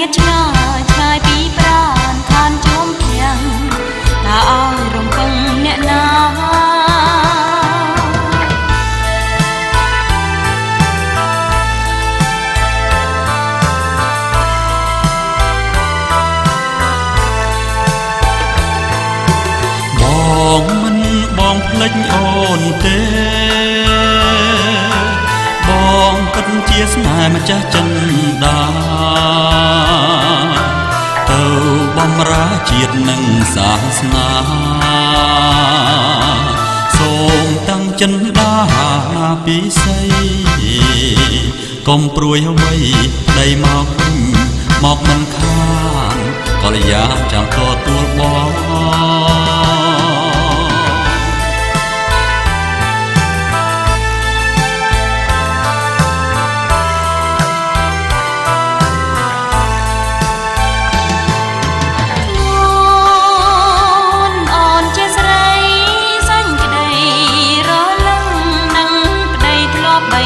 ទៀតឆ្ងាយឆ្ងាយពីប្រានឋានជុំភៀងតើអស់រំពឹងអ្នកណាបងមិនបងភ្លេចអូនទេបងពិតជាស្នេហ៍ម្ចាស់ចិនដា បំរើជាតិនិងសាសនាសូមតាំងចិនដាពិសីកុំព្រួយអ្វីប្តីមកមកមិនខានកល្យាចាំទទួលបង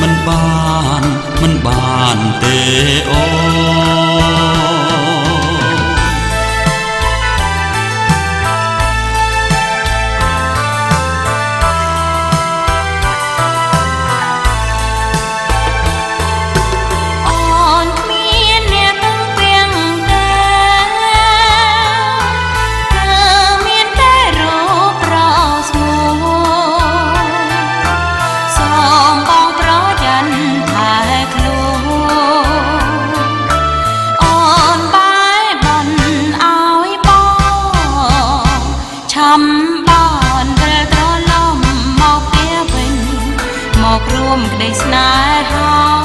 មិនបានមិនបានទេអូំ បានវិលត្រឡំមកផ្ទះវិញមករួមក្តីស្នេហា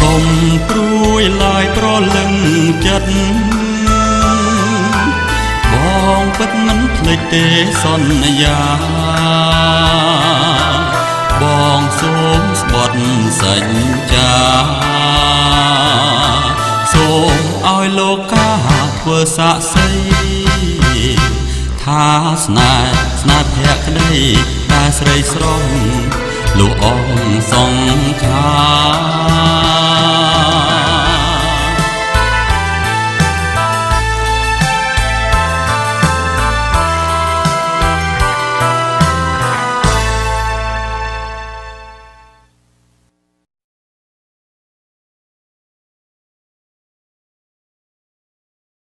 កុំព្រួយឡើយប្រលឹងចិត្ត ភ្លេចទេសន្យាបងសូមស្បត់សញ្ចាសូមឲ្យលោកកាធ្វើសាក់សីថាស្នេហ៍ស្នេហ៍ភក្តីតែស្រីស្រស់លោកអងសងខា